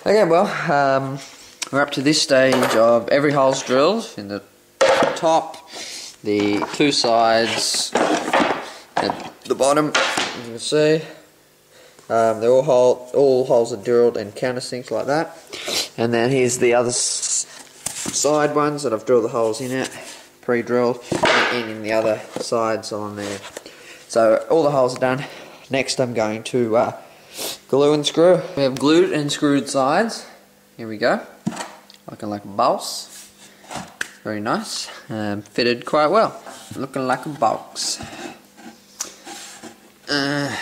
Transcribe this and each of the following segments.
Okay, well, um, we're up to this stage of every hole's drilled in the top, the two sides, at the bottom, you can see. Um, they're all hole, all holes are drilled and countersinks like that. And then here's the other side ones that I've drilled the holes in it, pre-drilled, and in the other sides on there. So all the holes are done. Next I'm going to uh, glue and screw. We have glued and screwed sides. Here we go. Looking like a box. Very nice. Um, fitted quite well. Looking like a box. Uh,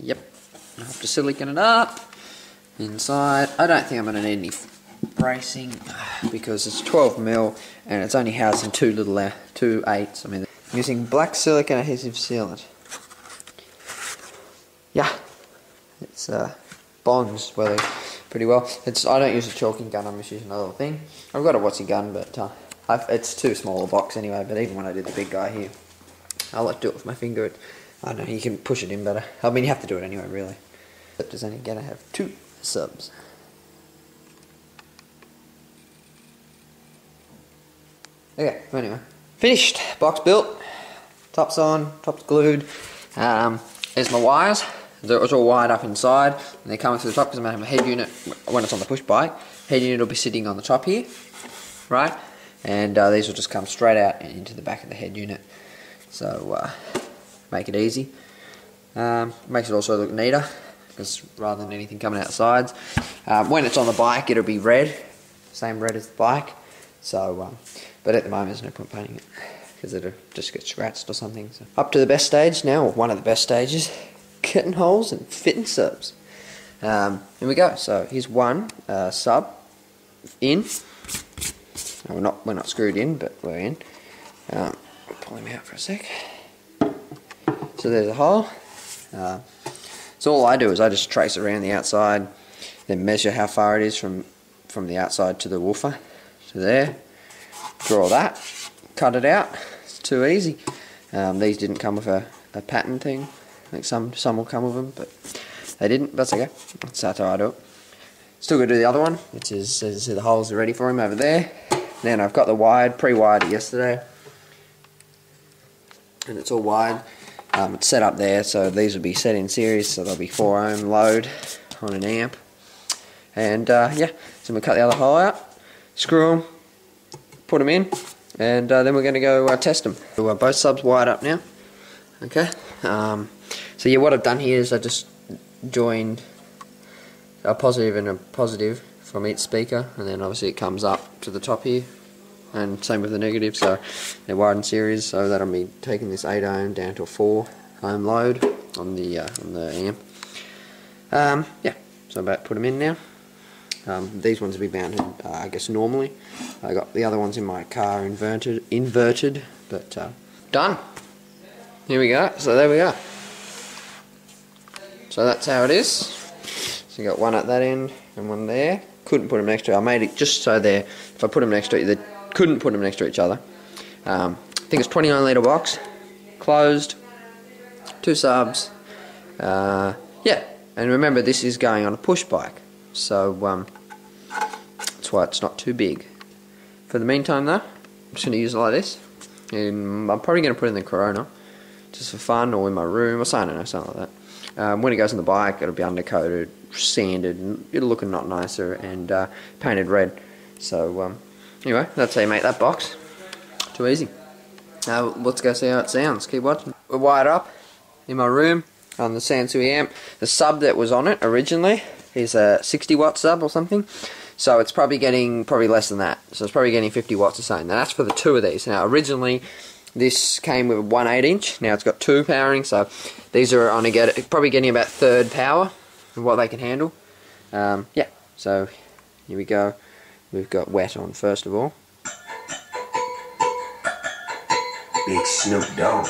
yep. To silicon it up. Inside. I don't think I'm going to need any bracing because it's 12 mil and it's only housing two little uh, two eights. I mean, using black silicon adhesive sealant. Yeah, it's uh, bonds well pretty well. It's I don't use a chalking gun. I'm just using a little thing. I've got a Watsy gun, but uh, it's too small a box anyway. But even when I did the big guy here, I like to do it with my finger. It, I know you can push it in better. I mean you have to do it anyway, really. But does only gonna have two subs. Okay, anyway. Finished. Box built. Top's on, top's glued. Um, there's my wires. It's all wired up inside, and they're coming through the top because I'm going to have a head unit when it's on the push bike. Head unit will be sitting on the top here, right? And uh, these will just come straight out into the back of the head unit. So, uh, make it easy. Um, makes it also look neater, because rather than anything coming out sides. Um, when it's on the bike, it'll be red, same red as the bike. So, um, but at the moment, there's no point painting it because it'll just get scratched or something. So up to the best stage now, or one of the best stages, cutting holes and fitting subs. Um, here we go. So here's one uh, sub in. No, we're not we're not screwed in, but we're in. Um, pull him out for a sec. So there's a hole. Uh, so all I do is I just trace around the outside, then measure how far it is from from the outside to the woofer. So there, draw that, cut it out. It's too easy. Um, these didn't come with a, a pattern thing. I think some some will come with them, but they didn't. That's okay. That's how I do it. Still going to do the other one, which is as the holes are ready for him over there. Then I've got the wired, pre-wired yesterday, and it's all wired. Um, it's set up there, so these will be set in series, so there'll be 4 ohm load on an amp. And uh, yeah, so we'll cut the other hole out, screw them, put them in, and uh, then we're going to go uh, test them. So, both subs wired up now. Okay. Um, so yeah, what I've done here is I just joined a positive and a positive from each speaker, and then obviously it comes up to the top here, and same with the negative. So they're in series, so that'll be taking this 8 ohm down to a 4 ohm load on the uh, on the amp. Um, yeah, so I'm about to put them in now. Um, these ones will be mounted, uh, I guess, normally. I got the other ones in my car inverted, inverted, but uh, done. Here we go. So there we go. So that's how it is. So you got one at that end and one there. Couldn't put them next to. I made it just so there. If I put them next to each, they couldn't put them next to each other. Um, I think it's 29 litre box, closed, two subs. Uh, yeah, and remember this is going on a push bike. So um, that's why it's not too big. For the meantime though, I'm just going to use it like this. And I'm probably going to put it in the Corona, just for fun, or in my room, or something, know, something like that. Um, when it goes on the bike, it'll be undercoated, sanded, and it'll look a lot nicer, and uh, painted red. So um, anyway, that's how you make that box. Too easy. Now let's go see how it sounds. Keep watching. We're wired up in my room on the Sansui amp. The sub that was on it originally is a 60 watt sub or something. So it's probably getting probably less than that. So it's probably getting 50 watts or something. Now that's for the two of these. Now originally this came with one 8 inch. Now it's got two powering. So these are on a get probably getting about third power of what they can handle. Um, yeah. So here we go. We've got wet on first of all. Big Snoop Dogg.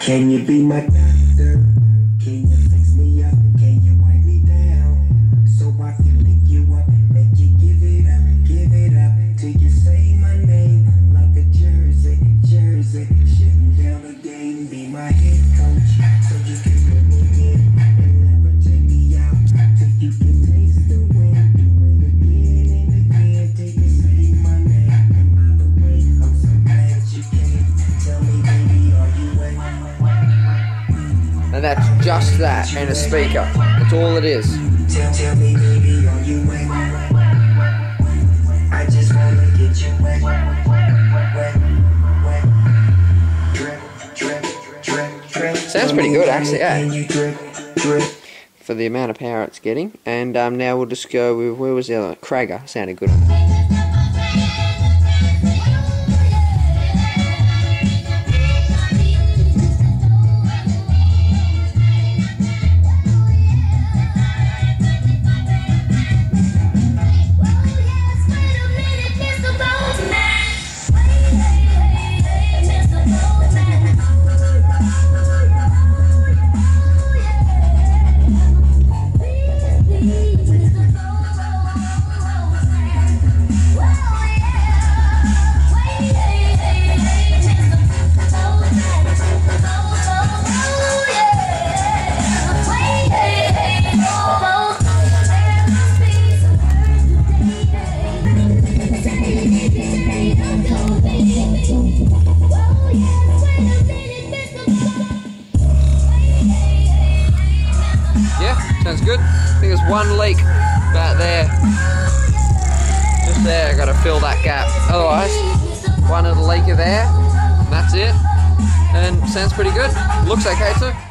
Can you be my that and a speaker. That's all it is. Sounds pretty good, actually, yeah. Can you drip, drip? For the amount of power it's getting. And um, now we'll just go with, where was the other one? Krager. Sounded good. I think there's one leak back there. Just there, I gotta fill that gap. Otherwise, one little leaker there, that's it. And sounds pretty good. Looks okay too.